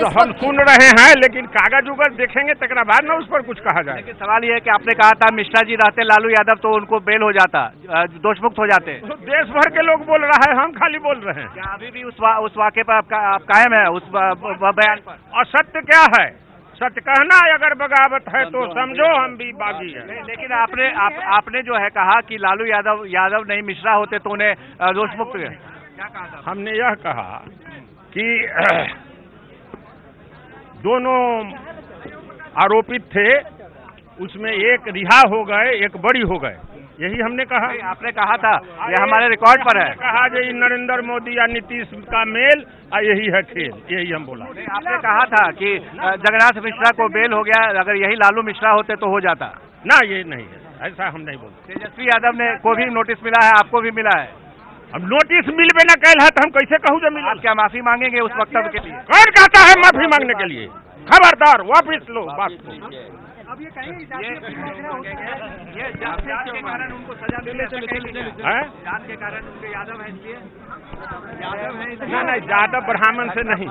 तो हम सुन रहे हैं लेकिन कागज़ उगज देखेंगे तकरा बाद ना उस पर कुछ कहा जाए। लेकिन सवाल ये है कि आपने कहा था मिश्रा जी रहते लालू यादव तो उनको बेल हो जाता दोषमुक्त हो जाते। तो देश भर के लोग बोल रहा है हम खाली बोल रहे हैं। क्या अभी भी उस वा, उस वाक्य पर आपका आप कायम है उस बयान पर? और सत्य क्या है? सत्य कहना अगर बगावत है तो समझो हम भी बागी हैं। ले- लेकिन आपने आप, आपने जो है कहा कि लालू यादव यादव नहीं मिश्रा होते तो उन्हें दोषमुक्त क्या कहा हमने यह कहा कि दोनों आरोपित थे उसमें एक रिहा हो गए एक बड़ी हो गए। यही हमने कहा। आपने कहा था ये हमारे रिकॉर्ड पर है। कहा जो नरेंद्र मोदी या नीतीश का मेल और यही है खेल यही हम बोला। आपने कहा था कि जगन्नाथ मिश्रा को बेल हो गया अगर यही लालू मिश्रा होते तो हो जाता। ना ये नहीं है ऐसा हम नहीं बोलते। तेजस्वी यादव ने को भी नोटिस मिला है आपको भी मिला है। अब नोटिस मिलबे न कैल है तो हम कैसे कहूँ जब मिला आप क्या माफ़ी मांगेंगे उस वक्तव्य के लिए? कौन कहता है माफ़ी मांगने के लिए? खबरदार वापिस लो बात को। ये ये जान जान के कारण उनको सजा मिले ऐसा कह लीजिए हैं? जान के कारण उनके यादव है इसलिए। यादव ना नहीं ब्राह्मण से नहीं।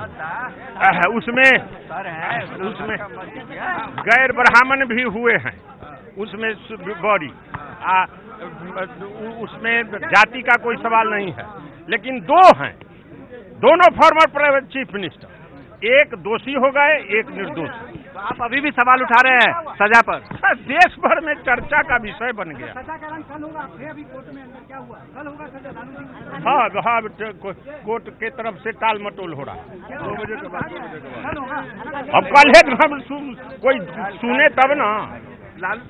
उसमें उसमें गैर ब्राह्मण भी हुए हैं। उसमें बड़ी। आ, उसमें जाति का कोई सवाल नहीं है। लेकिन दो हैं। दोनों फॉर्मर प्राइवेट चीफ मिनिस्टर एक दोषी हो गए एक निर्दोष। तो आप अभी भी सवाल उठा रहे हैं सजा पर? देश भर में चर्चा का विषय बन गया। सजा का रंग कल होगा फिर अभी कोर्ट में अंदर क्या हुआ? कल होगा सजा लालू सिंह हाँ हाँ कोर्ट के तरफ़ से टाल मटोल हो रहा है। दो बजे के बाद अब कल है हम कोई सुने तब ना। लालू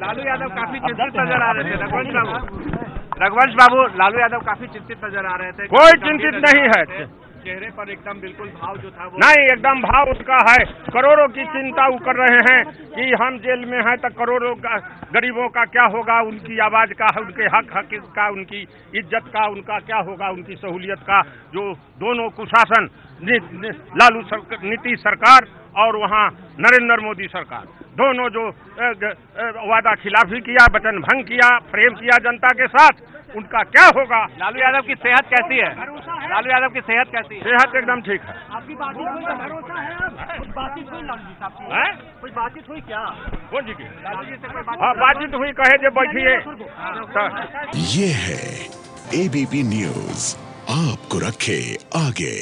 लालू यादव काफ़ी चिंतित नज़र आ रहे थे रघुवंश बाबू। रघुवंश बाबू लालू यादव काफ़ी चिंतित नज़र आ रहे थे। कोई चिंतित नहीं है। चेहरे पर एकदम बिल्कुल भाव जो था वो नहीं एकदम भाव उसका है। करोड़ों की चिंता वो कर रहे हैं कि हम जेल में हैं तो करोड़ों का गरीबों का क्या होगा? उनकी आवाज़ का उनके हक हक का उनकी इज़्ज़त का उनका क्या होगा? उनकी सहूलियत का जो दोनों कुशासन नि, नि, लालू नीतीश सरकार और वहाँ नरेंद्र मोदी सरकार। दोनों जो वादा खिलाफी किया वचन भंग किया फ्रेम किया जनता के साथ उनका क्या होगा? लालू यादव की सेहत कैसी है? लालू यादव की सेहत कैसी है? सेहत एकदम ठीक है। आपकी बातचीत हुई तो भरोसा है कुछ बातचीत हुई लालू जी साहब की? कुछ बातचीत हुई क्या? कौन जी की? लालू जी से हाँ बातचीत हुई कहे जो बैठिए तो ये है एबीपी न्यूज़ आपको रखे आगे।